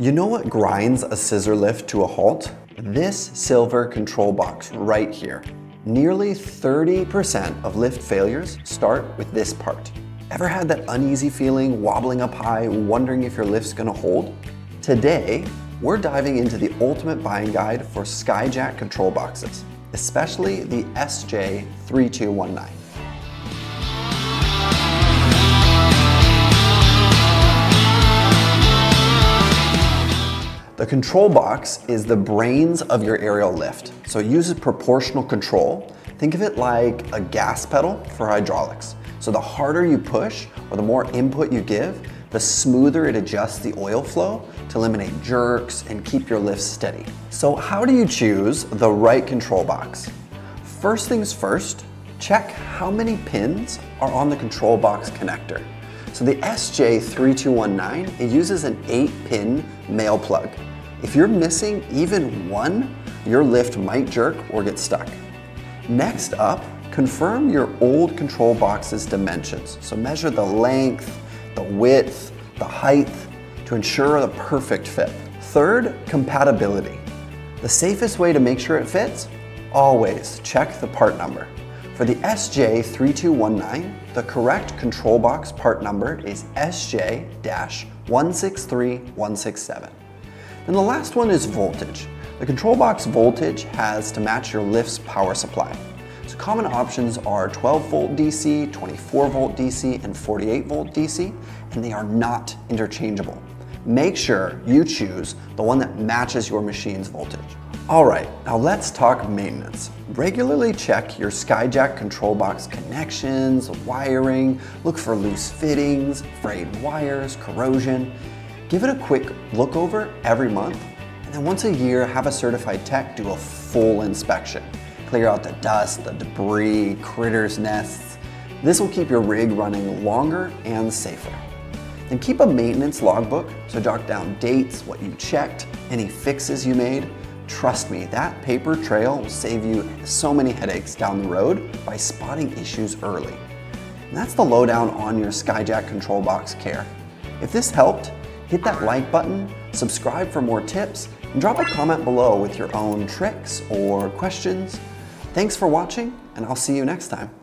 You know what grinds a scissor lift to a halt? This silver control box right here. Nearly 30% of lift failures start with this part. Ever had that uneasy feeling wobbling up high, wondering if your lift's gonna hold? Today, we're diving into the ultimate buying guide for Skyjack control boxes, especially the SJ3219. The control box is the brains of your aerial lift. So it uses proportional control. Think of it like a gas pedal for hydraulics. So the harder you push or the more input you give, the smoother it adjusts the oil flow to eliminate jerks and keep your lift steady. So how do you choose the right control box? First things first, check how many pins are on the control box connector. So the SJ3219, it uses an eight pin male plug. If you're missing even one, your lift might jerk or get stuck. Next up, confirm your old control box's dimensions. So measure the length, the width, the height to ensure the perfect fit. Third, compatibility. The safest way to make sure it fits? Always check the part number. For the SJ3219, the correct control box part number is SJ-163167. And the last one is voltage. The control box voltage has to match your lift's power supply. So common options are 12 volt DC, 24 volt DC, and 48 volt DC, and they are not interchangeable. Make sure you choose the one that matches your machine's voltage. All right, now let's talk maintenance. Regularly check your Skyjack control box connections, wiring, look for loose fittings, frayed wires, corrosion, Give it a quick look over every month, and then once a year, have a certified tech do a full inspection. Clear out the dust, the debris, critters' nests. This will keep your rig running longer and safer. Then keep a maintenance logbook, so jot down dates, what you checked, any fixes you made. Trust me, that paper trail will save you so many headaches down the road by spotting issues early. And that's the lowdown on your Skyjack control box care. If this helped, hit that like button, subscribe for more tips, and drop a comment below with your own tricks or questions. Thanks for watching, and I'll see you next time.